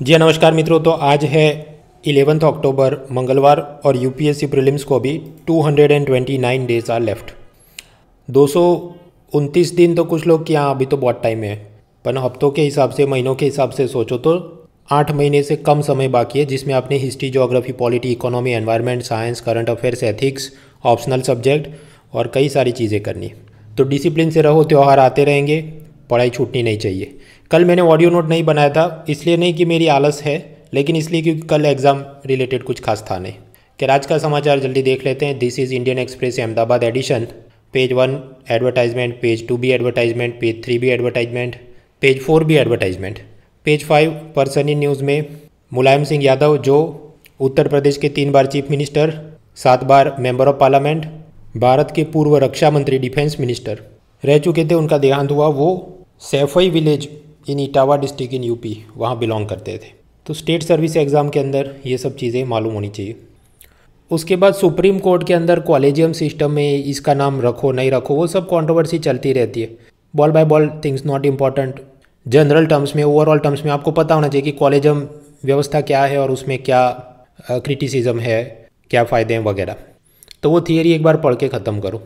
जी हाँ, नमस्कार मित्रों तो आज है इलेवेंथ अक्टूबर मंगलवार और यूपीएससी प्रीलिम्स को अभी 229 डेज़ आर लेफ़्ट दो सौ उनतीस दिन तो कुछ लोग कि हाँ अभी तो बहुत टाइम है। पर हफ्तों के हिसाब से महीनों के हिसाब से सोचो तो आठ महीने से कम समय बाकी है जिसमें आपने history geography polity economy environment science current affairs ethics optional subject और कई सारी चीज़ें करनी। तो डिसिप्लिन से रहो त्यौहार आते रहेंगे पढ़ाई छूटनी नहीं चाहिए। कल मैंने ऑडियो नोट नहीं बनाया था, इसलिए नहीं कि मेरी आलस है, लेकिन इसलिए क्योंकि कल एग्ज़ाम रिलेटेड कुछ खास था नहीं। कि आज का समाचार जल्दी देख लेते हैं। This is Indian Express Ahmedabad edition page one advertisement page two B advertisement page three B advertisement page four B advertisement page five person in news में मुलायम सिंह यादव, जो उत्तर प्रदेश के तीन बार चीफ मिनिस्टर सात बार मेंबर ऑफ़ पार्लियामेंट भारत के पूर्व रक्षा मंत्री defence minister रह चुके थे। उनका देहांत हुआ वो Saifai village in Etawah district in UP, वहाँ बिलोंग करते थे। तो स्टेट सर्विस एग्ज़ाम के अंदर ये सब चीज़ें मालूम होनी चाहिए। उसके बाद सुप्रीम कोर्ट के अंदर कॉलेजियम सिस्टम में इसका नाम रखो, नहीं रखो, वो सब कंट्रोवर्सी चलती रहती है। Ball by ball things not important general terms में ओवरऑल टर्म्स में आपको पता होना चाहिए कि कॉलेजियम व्यवस्था क्या है और उसमें क्या क्रिटिसिज्म है, क्या फ़ायदे हैं वगैरह। तो वो थियरी एक बार पढ़ के ख़त्म करो।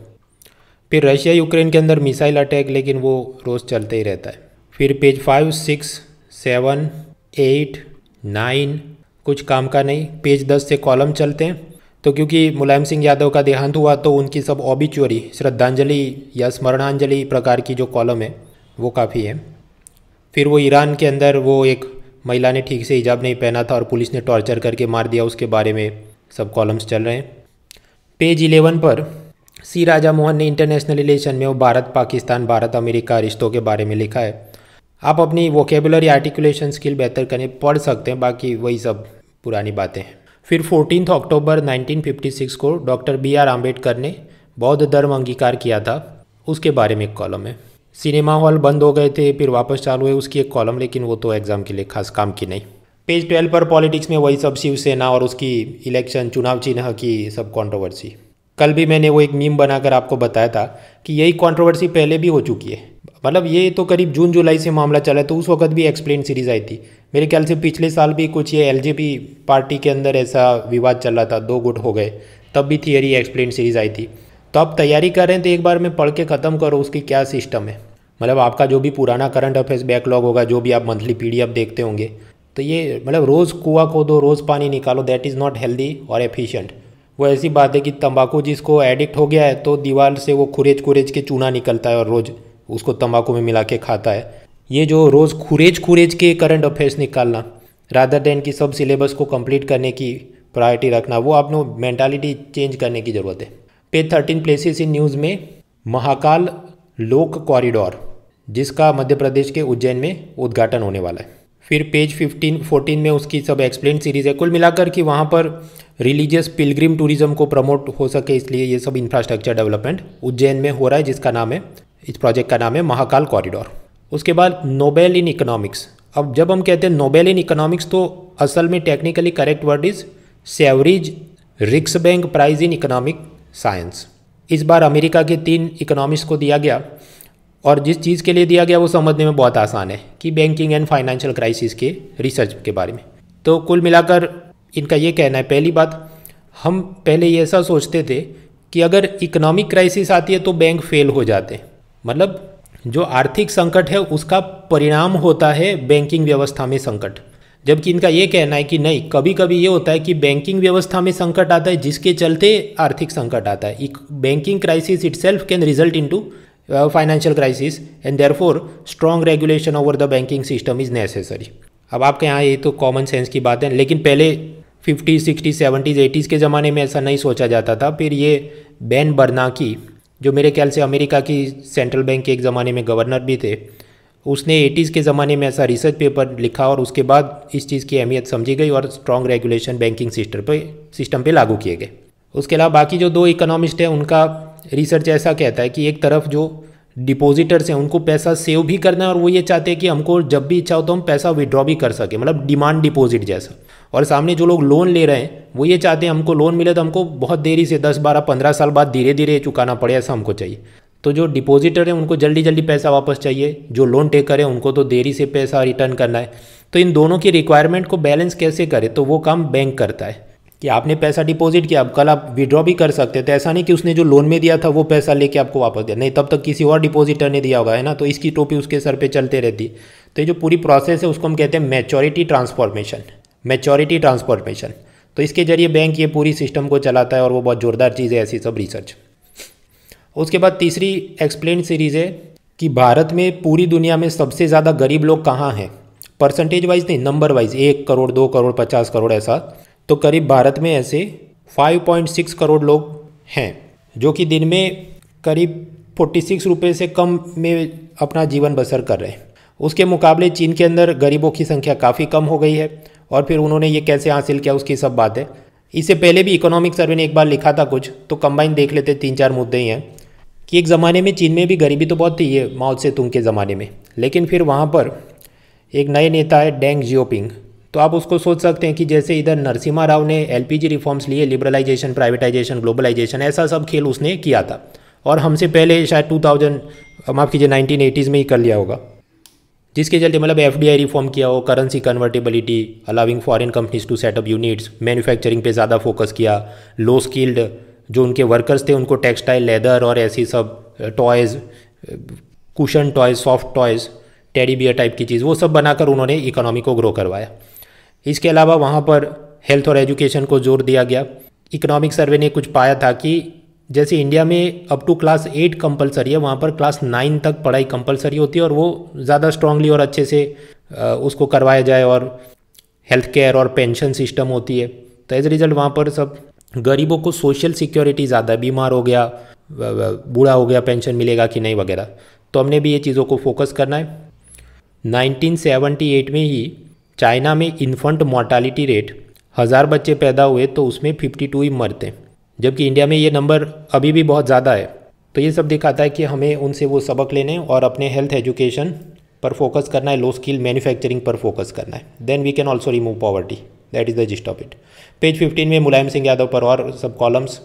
फिर रशिया यूक्रेन के अंदर मिसाइल अटैक लेकिन वो रोज़ चलते ही रहता है। फिर page five six seven eight nine कुछ काम का नहीं, पेज दस से कॉलम चलते हैं। तो क्योंकि मुलायम सिंह यादव का देहांत हुआ तो उनकी सब ऑबिचुअरी श्रद्धांजलि या स्मरणांजलि प्रकार की जो कॉलम है, वो काफ़ी है। फिर वो ईरान के अंदर वो एक महिला ने ठीक से हिजाब नहीं पहना था और पुलिस ने टॉर्चर करके मार दिया, उसके बारे में सब कॉलम्स चल रहे हैं। पेज इलेवन पर सी राजा मोहन ने इंटरनेशनल रिलेशन में वो भारत, पाकिस्तान, भारत, अमेरिका रिश्तों के बारे में लिखा है। आप अपनी वोकेबुलरी आर्टिकुलेशन स्किल बेहतर करने, पढ़ सकते हैं, बाकी वही सब पुरानी बातें हैं। फिर फोर्टीन अक्टूबर 1956 को डॉक्टर बी आर आम्बेडकर ने बौद्ध धर्म अंगीकार किया था। उसके बारे में एक कॉलम है। सिनेमा हॉल बंद हो गए थे, फिर वापस चालू हुए, उसकी एक कॉलम लेकिन वो तो एग्ज़ाम के लिए खास काम की नहीं। पेज ट्वेल्व पर पॉलिटिक्स में वही सब शिवसेना और उसकी इलेक्शन चुनाव चिन्ह की सब कॉन्ट्रोवर्सी कल भी मैंने वो एक मीम बनाकर आपको बताया था कि यही कॉन्ट्रोवर्सी पहले भी हो चुकी है। मतलब ये तो करीब जून, जुलाई से मामला चला तो उस वक्त भी एक्सप्लेन सीरीज़ आई थी। मेरे ख्याल से पिछले साल भी कुछ ये एल पार्टी के अंदर ऐसा विवाद चल रहा था, दो गुट हो गए, तब भी थियरी एक्सप्लेन सीरीज़ आई थी। तो आप तैयारी कर रहे हैं तो एक बार में पढ़ के ख़त्म करो, उसकी क्या सिस्टम है। मतलब आपका जो भी पुराना करंट अफेयर्स बैकलॉग होगा, जो भी आप मंथली पी देखते होंगे तो ये मतलब रोज़ कुआ को दो रोज़ पानी निकालो दैट इज़ नॉट हेल्दी और एफिशिएंट वो ऐसी बात है कि तंबाकू जिसको एडिक्ट हो गया है तो दीवार से वो खुरेज खुरेज के चूना निकलता है और रोज़ उसको तंबाकू में मिला के खाता है। ये जो रोज़ खुरेज खुरेज के करंट अफेयर्स निकालना रादर देन की सब सिलेबस को कंप्लीट करने की प्रायोरिटी रखना, वो आपने मैंटालिटी चेंज करने की ज़रूरत है। Page thirteen places in news में महाकाल लोक कॉरिडोर जिसका मध्य प्रदेश के उज्जैन में उद्घाटन होने वाला है। फिर पेज 15 14 में उसकी सब एक्सप्लेन सीरीज़ है। कुल मिलाकर कि वहाँ पर रिलीजियस पिलग्रिम टूरिज़्म को प्रमोट हो सके, इसलिए ये सब इंफ्रास्ट्रक्चर डेवलपमेंट उज्जैन में हो रहा है, जिसका नाम है इस प्रोजेक्ट का नाम है महाकाल कॉरिडोर उसके बाद नोबेल इन इकोनॉमिक्स अब जब हम कहते हैं नोबेल इन इकोनॉमिक्स तो असल में technically correct word is Sveriges Riksbank prize in economic science इस बार अमेरिका के तीन इकोनॉमिक्स को दिया गया, और जिस चीज़ के लिए दिया गया वो समझने में बहुत आसान है, कि बैंकिंग एंड फाइनेंशियल क्राइसिस के रिसर्च के बारे में। तो कुल मिलाकर इनका ये कहना है, पहली बात, हम पहले ये ऐसा सोचते थे कि अगर इकोनॉमिक क्राइसिस आती है तो बैंक फेल हो जाते। हैं मतलब जो आर्थिक संकट है, उसका परिणाम होता है बैंकिंग व्यवस्था में संकट। जबकि इनका ये कहना है कि नहीं कभी कभी ये होता है कि बैंकिंग व्यवस्था में संकट आता है, जिसके चलते आर्थिक संकट आता है। Banking crisis itself can result into financial crisis and therefore strong regulation over the banking system is necessary अब आपके यहाँ ये तो कॉमन सेंस की बात है, लेकिन पहले फिफ्टी सिक्सटी सेवेंटीज़ एटीज़ के ज़माने में ऐसा नहीं सोचा जाता था। फिर ये बैन बर्नाकी जो मेरे ख्याल से अमेरिका की सेंट्रल बैंक के एक ज़माने में गवर्नर भी थे, उसने एटीज़ के ज़माने में ऐसा रिसर्च पेपर लिखा और उसके बाद इस चीज़ की अहमियत समझी गई और स्ट्रॉन्ग रेगुलेशन बैंकिंग सिस्टम पे सिस्टम पे लागू किए गए। उसके अलावा बाकी जो दो इकोनॉमिस्ट हैं, उनका रिसर्च ऐसा कहता है कि एक तरफ़ जो डिपॉजिटर्स हैं, उनको पैसा सेव भी करना है और वो ये चाहते हैं कि हमको जब भी इच्छा हो तो हम पैसा विड्रॉ भी कर सकें मतलब डिमांड डिपॉजिट जैसा। और सामने जो लोग लोन ले रहे हैं, वो ये चाहते हैं हमको लोन मिले तो हमको बहुत देरी से दस, बारह, पंद्रह साल बाद धीरे धीरे चुकाना पड़े, ऐसा हमको चाहिए। तो जो डिपॉजिटर है, उनको जल्दी जल्दी पैसा वापस चाहिए, जो लोन टेकर है उनको तो देरी से पैसा रिटर्न करना है। तो इन दोनों की रिक्वायरमेंट को बैलेंस कैसे करे तो वो काम बैंक करता है। कि आपने पैसा डिपॉजिट किया, अब कल आप विड्रॉ भी कर सकते थे ऐसा नहीं कि उसने जो लोन में दिया था, वो पैसा लेके आपको वापस दिया नहीं, तब तक किसी और डिपॉजिटर ने दिया होगा, है ना? तो इसकी टोपी उसके सर पे चलते रहती। तो ये जो पूरी प्रोसेस है, उसको हम कहते हैं मैच्योरिटी ट्रांसफॉर्मेशन मैच्योरिटी ट्रांसफॉर्मेशन तो इसके ज़रिए बैंक ये पूरी सिस्टम को चलाता है और वो बहुत ज़ोरदार चीज़ है ऐसी सब रिसर्च उसके बाद तीसरी एक्सप्लेन सीरीज़ है कि भारत में पूरी दुनिया में सबसे ज़्यादा गरीब लोग कहाँ हैं? परसेंटेज वाइज नहीं नंबर वाइज एक करोड़, दो करोड़, पचास करोड़ ऐसा। तो करीब भारत में ऐसे 5.6 करोड़ लोग हैं, जो कि दिन में करीब 46 रुपये से कम में अपना जीवन बसर कर रहे हैं। उसके मुकाबले चीन के अंदर गरीबों की संख्या काफ़ी कम हो गई है और फिर उन्होंने ये कैसे हासिल किया उसकी सब बात है। इससे पहले भी इकोनॉमिक सर्वे ने एक बार लिखा था कुछ तो कंबाइन देख लेते तीन चार मुद्दे ही हैं, कि एक ज़माने में चीन में भी गरीबी तो बहुत थी, ये माओ से तुंग के ज़माने में। लेकिन फिर वहाँ पर एक नए नेता है डेंग जियोपिंग। तो आप उसको सोच सकते हैं कि जैसे इधर नरसिम्हा राव ने एलपीजी रिफॉर्म्स लिए लिबरलाइजेशन प्राइवेटाइजेशन ग्लोबलाइजेशन ऐसा सब खेल उसने किया था। और हमसे पहले शायद 2000 माफ़ कीजिए 1980s में ही कर लिया होगा। जिसके चलते मतलब एफडीआई रिफॉर्म किया हो currency convertibility allowing foreign companies to set up units manufacturing पे ज़्यादा फोकस किया लो स्किल्ड जो उनके वर्कर्स थे, उनको टेक्सटाइल लेदर और ऐसी सब toys cushion toys soft toys teddy bear type की चीज़, वो सब बनाकर उन्होंने इकोनॉमी को ग्रो करवाया। इसके अलावा वहाँ पर हेल्थ और एजुकेशन को ज़ोर दिया गया। इकोनॉमिक सर्वे ने कुछ पाया था कि जैसे इंडिया में up to class eight compulsory है, वहाँ पर क्लास नाइन तक पढ़ाई कंपलसरी होती है और वो ज़्यादा स्ट्रांगली और अच्छे से उसको करवाया जाए और हेल्थ केयर और पेंशन सिस्टम होती है। तो एज रिज़ल्ट वहाँ पर सब गरीबों को सोशल सिक्योरिटी ज़्यादा, बीमार हो गया बूढ़ा हो गया पेंशन मिलेगा कि नहीं वगैरह। तो हमने भी ये चीज़ों को फोकस करना है। 1978 में ही चाइना में इन्फंट मोर्टालिटी रेट हज़ार बच्चे पैदा हुए तो उसमें 52 ही मरते जबकि इंडिया में ये नंबर अभी भी बहुत ज़्यादा है। तो ये सब दिखाता है कि हमें उनसे वो सबक लेने और अपने हेल्थ एजुकेशन पर फोकस करना है लो स्किल मैन्युफैक्चरिंग पर फोकस करना है। Then we can also remove poverty that is the gist of it page fifteen में मुलायम सिंह यादव पर और सब कॉलम्स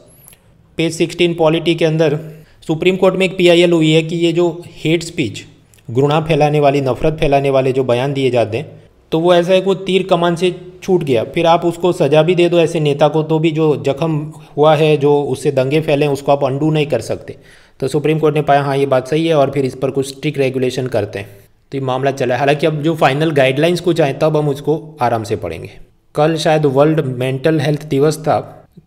पेज सिक्सटीन पॉलिटी के अंदर सुप्रीम कोर्ट में एक पीआईएल हुई है कि ये जो हेट स्पीच घृणा फैलाने वाली, नफरत फैलाने वाले जो बयान दिए जाते हैं तो वो ऐसा है कि वो तीर कमान से छूट गया। फिर आप उसको सजा भी दे दो ऐसे नेता को तो भी जो जख्म हुआ है, जो उससे दंगे फैले उसको आप अंडू नहीं कर सकते। तो सुप्रीम कोर्ट ने पाया हाँ ये बात सही है और फिर इस पर कुछ स्ट्रिक्ट रेगुलेशन करते हैं। तो ये मामला चला है। हालाँकि अब जो फाइनल गाइडलाइंस कुछ आए, तब हम उसको आराम से पढ़ेंगे। कल शायद वर्ल्ड मेंटल हेल्थ दिवस था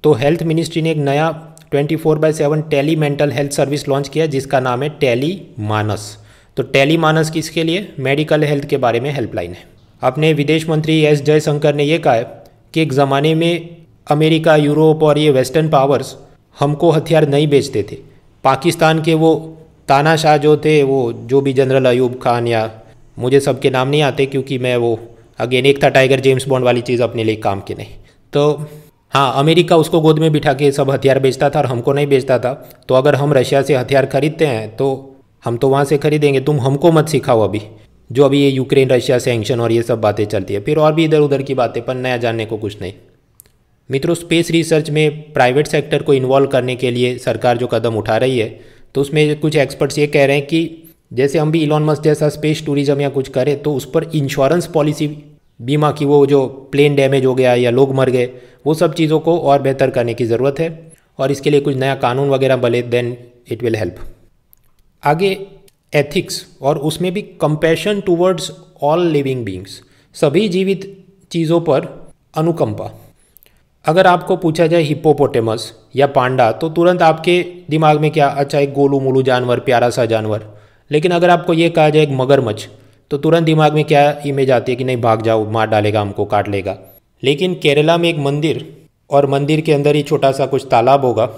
तो हेल्थ मिनिस्ट्री ने एक नया 24 four by seven tele mental health service launch किया, जिसका नाम है टेली मानस तो टेली मानस किसके लिए? मेडिकल हेल्थ के बारे में हेल्पलाइन है। अपने विदेश मंत्री एस जयशंकर ने यह कहा है कि एक ज़माने में अमेरिका, यूरोप और ये वेस्टर्न पावर्स हमको हथियार नहीं बेचते थे। पाकिस्तान के वो तानाशाह जो थे, वो जो भी जनरल अयूब खान या मुझे सबके नाम नहीं आते क्योंकि मैं वो, अगेन, एक था टाइगर जेम्स बॉन्ड वाली चीज़ अपने लिए काम की नहीं। तो हाँ अमेरिका उसको गोद में बिठा के सब हथियार बेचता था और हमको नहीं बेचता था। तो अगर हम रशिया से हथियार खरीदते हैं तो हम तो वहाँ से खरीदेंगे। तुम हमको मत सिखाओ अभी। जो अभी ये यूक्रेन, रशिया सेंक्शन और ये सब बातें चलती है। फिर और भी इधर उधर की बातें, पर नया जानने को कुछ नहीं। मित्रों स्पेस रिसर्च में प्राइवेट सेक्टर को इन्वॉल्व करने के लिए सरकार जो कदम उठा रही है तो उसमें कुछ एक्सपर्ट्स ये कह रहे हैं कि जैसे हम भी इलॉन मस्क जैसा स्पेस टूरिज़्म या कुछ करें तो उस पर इंश्योरेंस पॉलिसी बीमा की वो जो प्लेन डैमेज हो गया या लोग मर गए, वो सब चीज़ों को और बेहतर करने की ज़रूरत है और इसके लिए कुछ नया कानून वगैरह बने देन इट विल हेल्प आगे एथिक्स और उसमें भी compassion towards all living beings सभी जीवित चीज़ों पर अनुकंपा। अगर आपको पूछा जाए हिप्पोपोटेमस या पांडा तो तुरंत आपके दिमाग में क्या अच्छा एक गोलू मोलू जानवर, प्यारा सा जानवर। लेकिन अगर आपको ये कहा जाए एक मगरमच्छ तो तुरंत दिमाग में क्या इमेज आती है कि नहीं, भाग जाओ, मार डालेगा हमको, काट लेगा। लेकिन केरला में एक मंदिर और मंदिर के अंदर ही छोटा सा कुछ तालाब होगा,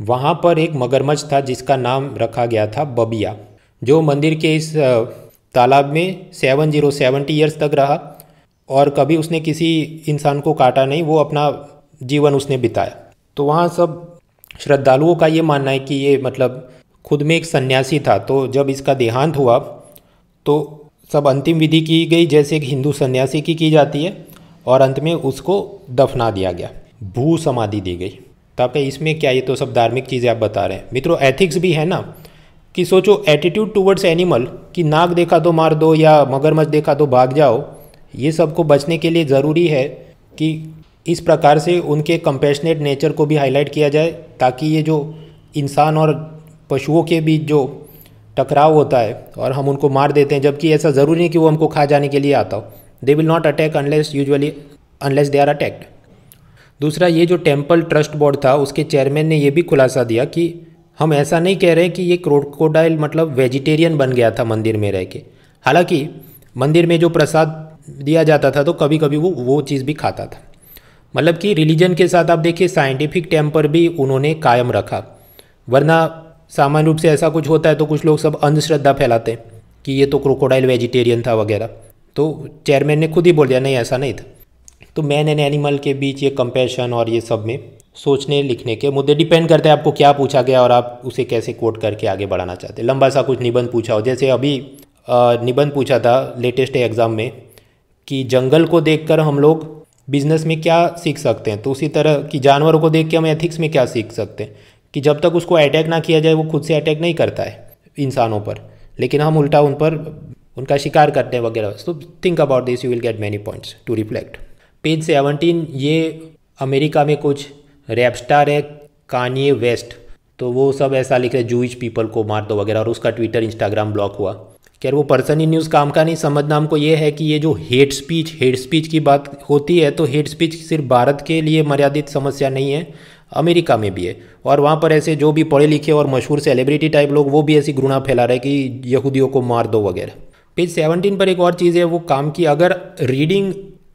वहाँ पर एक मगरमच्छ था जिसका नाम रखा गया था बबिया। जो मंदिर के इस तालाब में सेवन ज़ीरो सेवेंटी ईयर्स तक रहा और कभी उसने किसी इंसान को काटा नहीं, वो अपना जीवन उसने बिताया। तो वहाँ सब श्रद्धालुओं का ये मानना है कि ये मतलब खुद में एक सन्यासी था तो जब इसका देहांत हुआ तो सब अंतिम विधि की गई, जैसे एक हिंदू सन्यासी की की जाती है और अंत में उसको दफना दिया गया, भू समाधि दी गई। तो आपका इसमें क्या, ये तो सब धार्मिक चीज़ें आप बता रहे हैं। मित्रों एथिक्स भी है ना? कि सोचो एटीट्यूड टूवर्ड्स एनिमल कि नाग देखा तो मार दो या मगरमच्छ देखा तो भाग जाओ, ये सबको बचने के लिए ज़रूरी है कि इस प्रकार से उनके कंपेशनेट नेचर को भी हाईलाइट किया जाए ताकि ये जो इंसान और पशुओं के बीच जो टकराव होता है और हम उनको मार देते हैं, जबकि ऐसा ज़रूरी नहीं कि वो हमको खा जाने के लिए आता हो। They will not attack unless usually unless they are attacked दूसरा, ये जो टेंपल ट्रस्ट बोर्ड था, उसके चेयरमैन ने ये भी खुलासा दिया कि हम ऐसा नहीं कह रहे कि ये क्रोकोडाइल मतलब वेजिटेरियन बन गया था मंदिर में रह के। हालाँकि, मंदिर में जो प्रसाद दिया जाता था तो कभी कभी वो वो चीज़ भी खाता था। मतलब कि रिलीजन के साथ आप देखिए, साइंटिफिक टेम्पर भी उन्होंने कायम रखा। वरना सामान्य रूप से ऐसा कुछ होता है तो कुछ लोग सब अंधश्रद्धा फैलाते हैं कि ये तो क्रोकोडाइल वेजिटेरियन था वगैरह। तो चेयरमैन ने खुद ही बोल दिया, नहीं, ऐसा नहीं था। तो मैन एंड एनिमल के बीच ये कंपेशन और ये सब में सोचने, लिखने के मुद्दे डिपेंड करते हैं आपको क्या पूछा गया और आप उसे कैसे कोट करके आगे बढ़ाना चाहते हैं। लंबा सा कुछ निबंध पूछा हो। जैसे अभी निबंध पूछा था लेटेस्ट एग्ज़ाम में कि जंगल को देखकर हम लोग बिज़नेस में क्या सीख सकते हैं। तो उसी तरह कि जानवरों को देख के हम एथिक्स में क्या सीख सकते हैं। कि जब तक उसको अटैक ना किया जाए, वो खुद से अटैक नहीं करता है इंसानों पर। लेकिन हम उल्टा उन पर, उनका शिकार करते हैं वगैरह। तो think about this you will get many points to reflect page seventeen ये अमेरिका में कुछ रैप स्टार है कानिए वेस्ट तो वो सब ऐसा लिख रहे जूइश पीपल को मार दो वगैरह, और उसका ट्विटर इंस्टाग्राम ब्लॉक हुआ। खैर, वो पर्सन इन न्यूज़ काम का नहीं समझना, हमको ये है कि ये जो हेट स्पीच हेट स्पीच की बात होती है तो हेट स्पीच सिर्फ़ भारत के लिए मर्यादित समस्या नहीं है, अमेरिका में भी है। और वहाँ पर ऐसे जो भी पढ़े लिखे और मशहूर सेलिब्रिटी टाइप लोग, वो भी ऐसी घृणा फैला रहे कि यहूदियों को मार दो वगैरह। पेज सेवनटीन पर एक और चीज़ है, वो काम की, अगर रीडिंग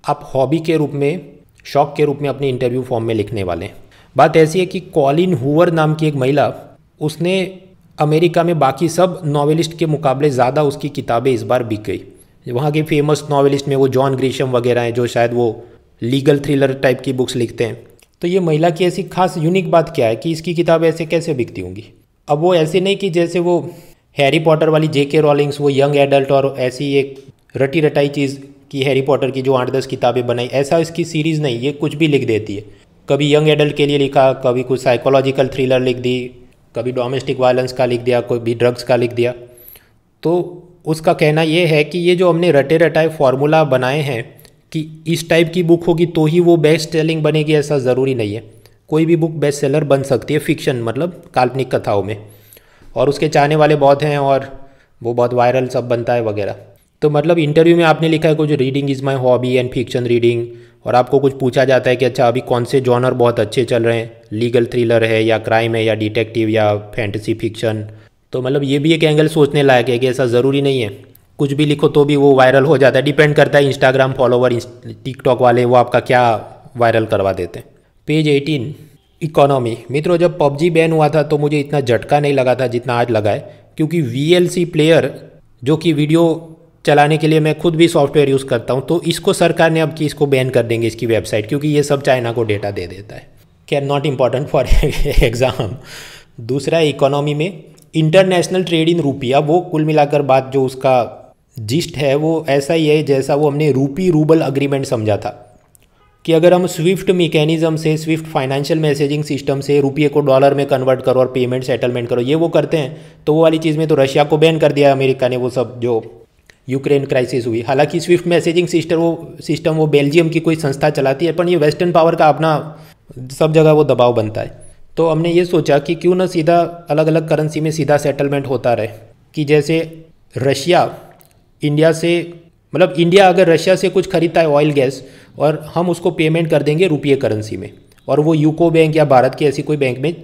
आप हॉबी के रूप में, शौक के रूप में अपने इंटरव्यू फॉर्म में लिखने वाले हैं बात ऐसी है कि कॉलिन हुवर नाम की एक महिला, उसने अमेरिका में बाकी सब नॉवेलिस्ट के मुकाबले ज़्यादा उसकी किताबें इस बार बिक गई। वहाँ के फ़ेमस नॉवेलिस्ट में वो जॉन ग्रीशम वगैरह हैं, जो शायद वो लीगल थ्रिलर टाइप की बुक्स लिखते हैं। तो ये महिला की ऐसी खास यूनिक बात क्या है कि इसकी किताब ऐसे कैसे बिकती होंगी? अब वो ऐसे नहीं कि जैसे वो हैरी पॉटर वाली जे के रॉलिंग्स, वो यंग एडल्ट और ऐसी एक रटी रटाई चीज़ की हैरी पॉटर की जो आठ दस किताबें बनाई, ऐसा इसकी सीरीज़ नहीं, ये कुछ भी लिख देती है। कभी यंग एडल्ट के लिए लिखा, कभी कुछ साइकोलॉजिकल थ्रिलर लिख दी, कभी डोमेस्टिक वायलेंस का लिख दिया कोई भी ड्रग्स का लिख दिया। तो उसका कहना ये है कि ये जो हमने रटे रटाए फार्मूला बनाए हैं कि इस टाइप की बुक होगी तो ही वो बेस्ट सेलिंग बनेगी, ऐसा ज़रूरी नहीं है। कोई भी बुक बेस्ट सेलर बन सकती है फिक्शन मतलब काल्पनिक कथाओं में। और उसके चाहने वाले बहुत हैं और वो बहुत वायरल सब बनता है वगैरह। तो मतलब इंटरव्यू में आपने लिखा है कुछ reading is my hobby and fiction reading और आपको कुछ पूछा जाता है कि अच्छा अभी कौन से जॉनर बहुत अच्छे चल रहे हैं? लीगल थ्रिलर है या क्राइम है या डिटेक्टिव या फैंटेसी फिक्शन? तो मतलब ये भी एक एंगल सोचने लायक है कि ऐसा ज़रूरी नहीं है। कुछ भी लिखो तो भी वो वायरल हो जाता है। डिपेंड करता है इंस्टाग्राम फॉलोवर टिकटॉक वाले, वो आपका क्या वायरल करवा देते हैं। Page eighteen, economy. मित्रों, जब पबजी बैन हुआ था तो मुझे इतना झटका नहीं लगा था जितना आज लगा है, क्योंकि VLC प्लेयर जो कि वीडियो चलाने के लिए मैं खुद भी सॉफ्टवेयर यूज़ करता हूँ तो इसको सरकार ने अब कि इसको बैन कर देंगे इसकी वेबसाइट, क्योंकि ये सब चाइना को डेटा दे देता है। Care not important for exam दूसरा इकोनॉमी में इंटरनेशनल ट्रेड इन रुपया वो कुल मिलाकर बात जो उसका जिस्ट है, वो ऐसा ही है जैसा वो हमने रूपी रूबल अग्रीमेंट समझा था, कि अगर हम स्विफ्ट मैकेनिज्म से स्विफ्ट फाइनेंशियल मैसेजिंग सिस्टम से रुपये को डॉलर में कन्वर्ट करो और पेमेंट सेटलमेंट करो, ये वो करते हैं तो वो वाली चीज़ में तो रशिया को बैन कर दिया अमेरिका ने वो सब जो यूक्रेन क्राइसिस हुई। हालाँकि स्विफ्ट मैसेजिंग सिस्टम वो सिस्टम वो बेल्जियम की कोई संस्था चलाती है, पर ये वेस्टर्न पावर का अपना सब जगह वो दबाव बनता है। तो हमने ये सोचा कि क्यों ना सीधा अलग अलग करेंसी में सीधा सेटलमेंट होता रहे। कि जैसे रशिया इंडिया से मतलब इंडिया अगर रशिया से कुछ खरीदता है ऑयल गैस और हम उसको पेमेंट कर देंगे रुपये करेंसी में, और वो यूको बैंक या भारत के ऐसी कोई बैंक में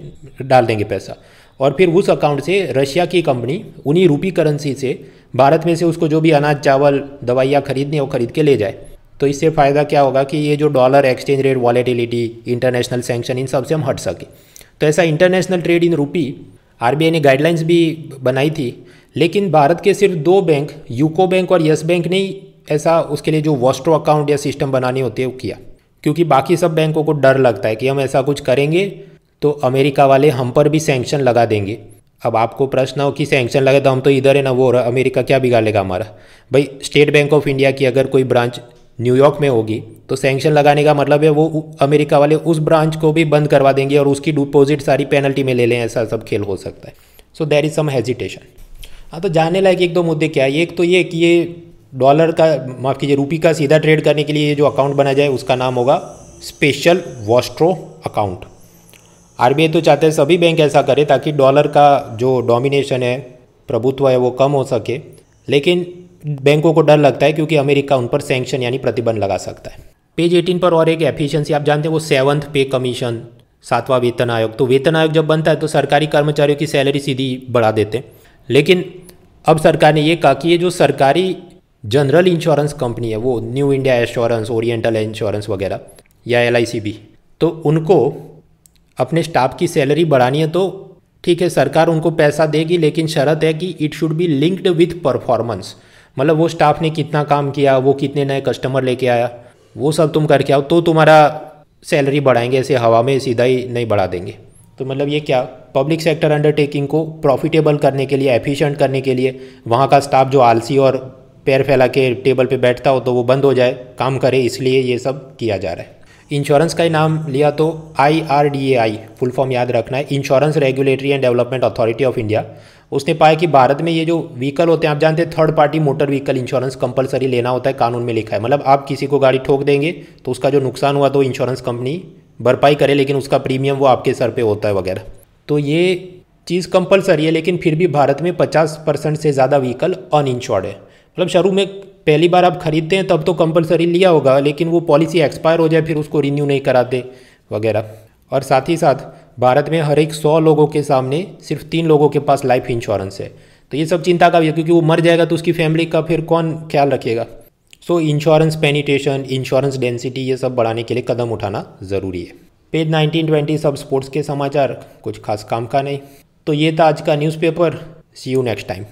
डाल देंगे पैसा। और फिर उस अकाउंट से रशिया की कंपनी उन्हीं रूपी करेंसी से भारत में से उसको जो भी अनाज, चावल, दवाइयाँ खरीदनी वो खरीद के ले जाए। तो इससे फ़ायदा क्या होगा कि ये जो dollar exchange rate volatility international sanction in सबसे हम हट सके। तो ऐसा इंटरनेशनल ट्रेड इन रूपी आरबीआई ने गाइडलाइंस भी बनाई थी, लेकिन भारत के सिर्फ़ दो बैंक यूको बैंक और यस बैंक ने ऐसा उसके लिए जो वॉस्ट्रो अकाउंट या सिस्टम बनानी होती है, वो किया। क्योंकि बाकी सब बैंकों को डर लगता है कि हम ऐसा कुछ करेंगे तो अमेरिका वाले हम पर भी सैंक्शन लगा देंगे। अब आपको प्रश्न हो कि सैंक्शन लगे तो हम तो इधर है ना वो रहा अमेरिका क्या बिगाड़ लेगा हमारा? भाई स्टेट बैंक ऑफ़ इंडिया की अगर कोई ब्रांच न्यूयॉर्क में होगी तो सैंक्शन लगाने का मतलब है वो अमेरिका वाले उस ब्रांच को भी बंद करवा देंगे और उसकी डिपॉजिट सारी पेनल्टी में ले लें, ऐसा सब खेल हो सकता है। सो देर इज़ सम हेजिटेशन हाँ तो जानने लायक एक दो मुद्दे क्या है? एक तो ये कि ये डॉलर का, माफ़ कीजिए रूपी का सीधा ट्रेड करने के लिए जो अकाउंट बना जाए, उसका नाम होगा स्पेशल वॉस्ट्रो अकाउंट आर तो चाहते हैं सभी बैंक ऐसा करें ताकि डॉलर का जो डोमिनेशन है, प्रभुत्व है, वो कम हो सके। लेकिन बैंकों को डर लगता है क्योंकि अमेरिका उन पर सैंक्शन यानी प्रतिबंध लगा सकता है। पेज 18 पर और एक एफिशिएंसी आप जानते हैं वो सेवंथ पे कमीशन सातवां वेतन आयोग। तो वेतन आयोग जब बनता है तो सरकारी कर्मचारियों की सैलरी सीधी बढ़ा देते हैं। लेकिन अब सरकार ने ये कहा कि ये जो सरकारी जनरल इंश्योरेंस कंपनी है, वो New India Insurance Oriental Insurance वगैरह या एल भी तो उनको अपने स्टाफ की सैलरी बढ़ानी है तो ठीक है, सरकार उनको पैसा देगी, लेकिन शर्त है कि it should be linked with performance मतलब वो स्टाफ ने कितना काम किया, वो कितने नए कस्टमर लेके आया, वो सब तुम करके आओ तो तुम्हारा सैलरी बढ़ाएँगे, ऐसे हवा में सीधा ही नहीं बढ़ा देंगे। तो मतलब ये क्या पब्लिक सेक्टर अंडरटेकिंग को प्रॉफिटेबल करने के लिए एफिशिएंट करने के लिए, वहाँ का स्टाफ जो आलसी और पैर फैला के टेबल पे बैठता हो तो वो बंद हो जाए, काम करे, इसलिए ये सब किया जा रहा है। इंश्योरेंस का ही नाम लिया तो I R D A I full form याद रखना है insurance regulatory and development authority of India उसने पाया कि भारत में ये जो व्हीकल होते हैं, आप जानते हैं third party motor vehicle insurance compulsory लेना होता है, कानून में लिखा है। मतलब आप किसी को गाड़ी ठोक देंगे तो उसका जो नुकसान हुआ तो इंश्योरेंस कंपनी भरपाई करे, लेकिन उसका प्रीमियम वो आपके सर पे होता है वगैरह। तो ये चीज़ कंपलसरी है, लेकिन फिर भी भारत में पचास परसेंट से ज़्यादा व्हीकल अनइंश्योर्ड है। मतलब शुरू में पहली बार आप खरीदते हैं, तब तो कंपलसरी लिया होगा, लेकिन वो पॉलिसी एक्सपायर हो जाए, फिर उसको रिन्यू नहीं कराते, वगैरह। और साथ ही साथ, भारत में हर एक सौ लोगों के सामने सिर्फ़ तीन लोगों के पास लाइफ इंश्योरेंस है। तो ये सब चिंता का भी है, क्योंकि वो मर जाएगा तो उसकी फैमिली का फिर कौन ख्याल रखेगा? So insurance penetration insurance density ये सब बढ़ाने के लिए कदम उठाना ज़रूरी है। पेज नाइनटीन ट्वेंटी सब स्पोर्ट्स के समाचार, कुछ खास काम का नहीं। तो ये था आज का newspaper see you next time